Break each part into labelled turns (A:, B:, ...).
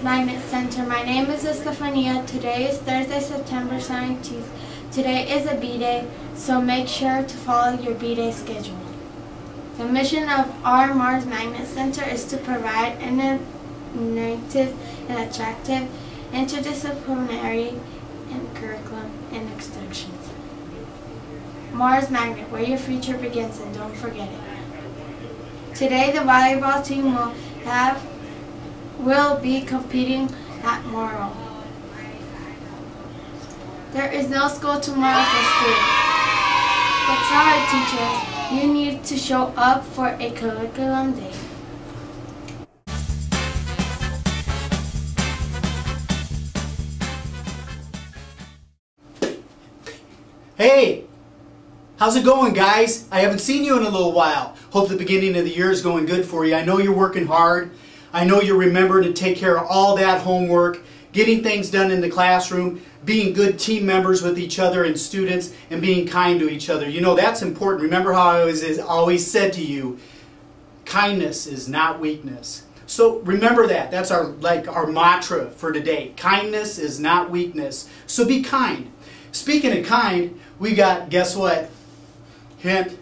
A: Magnet Center. My name is Estefania. Today is Thursday, September 17th. Today is a B-Day, so make sure to follow your B-Day schedule. The mission of our Marrs Magnet Center is to provide an innovative and attractive interdisciplinary and curriculum and extensions. Marrs Magnet, where your future begins and don't forget it. Today the volleyball team will have will be competing at Morrow. There is no school tomorrow for students. But sorry teachers, you need to show up for a curriculum day.
B: Hey, how's it going guys? I haven't seen you in a little while. Hope the beginning of the year is going good for you. I know you're working hard. I know you're remembering to take care of all that homework, getting things done in the classroom, being good team members with each other and students, and being kind to each other. You know, that's important. Remember how I always, always said to you, kindness is not weakness. So remember that. That's our like our mantra for today. Kindness is not weakness. So be kind. Speaking of kind, we got guess what? Hint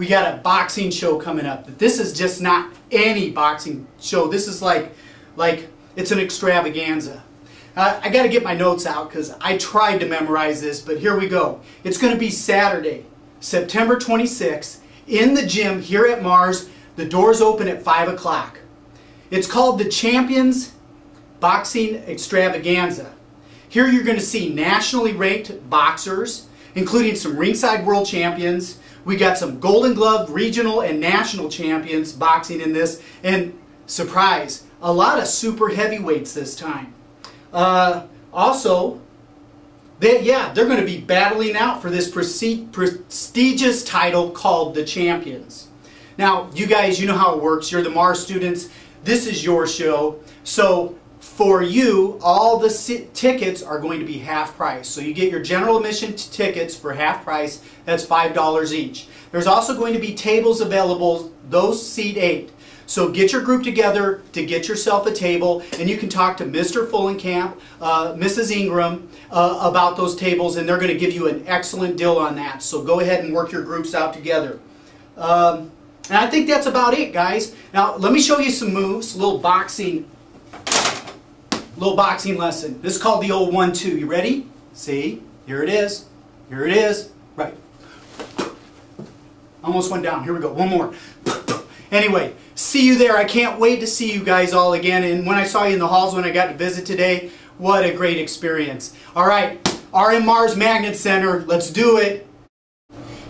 B: we got a boxing show coming up. This is just not any boxing show. This is like, like it's an extravaganza. Uh, I got to get my notes out because I tried to memorize this, but here we go. It's going to be Saturday, September 26th, in the gym here at Marrs. The doors open at 5 o'clock. It's called the Champions Boxing Extravaganza. Here you're going to see nationally ranked boxers, including some ringside world champions, we got some Golden Glove regional and national champions boxing in this. And surprise, a lot of super heavyweights this time. Uh, also, they, yeah, they're going to be battling out for this prestigious title called the Champions. Now, you guys, you know how it works. You're the Marrs students. This is your show. So for you, all the tickets are going to be half price. So you get your general admission tickets for half price. That's $5 each. There's also going to be tables available. Those seat eight. So get your group together to get yourself a table, and you can talk to Mr. Fullenkamp, uh, Mrs. Ingram uh, about those tables, and they're going to give you an excellent deal on that. So go ahead and work your groups out together. Um, and I think that's about it, guys. Now, let me show you some moves, little boxing little boxing lesson. This is called the old one-two. You ready? See? Here it is. Here it is. Right. Almost went down. Here we go. One more. Anyway, see you there. I can't wait to see you guys all again. And when I saw you in the halls when I got to visit today, what a great experience. All right, RM Marrs Magnet Center. Let's do it.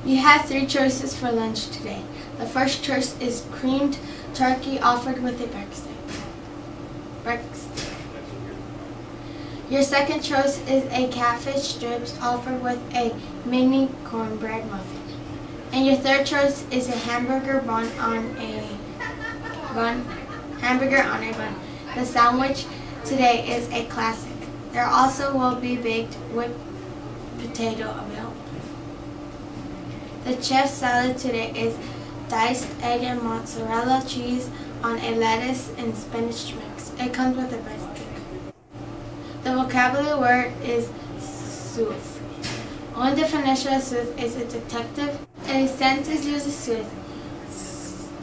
A: You have three choices for lunch today. The first choice is creamed turkey offered with a breakstick. Breakstick. Your second choice is a catfish strips offered with a mini cornbread muffin. And your third choice is a hamburger bun on a bun, hamburger on a bun. The sandwich today is a classic. There also will be baked whipped potato available. The chef salad today is diced egg and mozzarella cheese on a lettuce and spinach mix. It comes with a bread the vocabulary word is sleuth. One definition of sleuth is a detective. A sentence uses sleuth.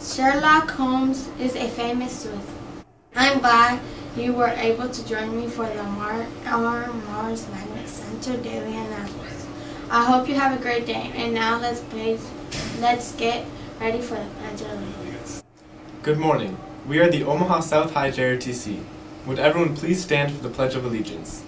A: Sherlock Holmes is a famous sleuth. I'm glad you were able to join me for the Mar our Marrs Magnet Center daily analysis. I hope you have a great day. And now let's pay, let's get ready for the Pledge.
C: Good morning. We are the Omaha South High JROTC. Would everyone please stand for the Pledge of Allegiance?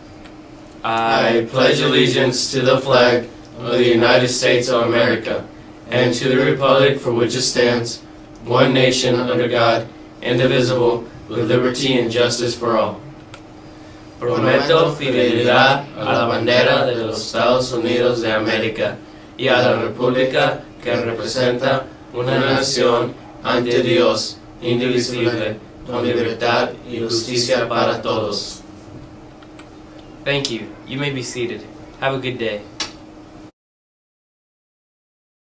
D: I pledge allegiance to the flag of the United States of America and to the republic for which it stands, one nation under God, indivisible, with liberty and justice for all. Prometo fidelidad a la bandera de los Estados Unidos de América y a la república que representa una nación ante Dios indivisible con libertad y justicia para todos.
E: Thank you. You may be seated. Have a good day.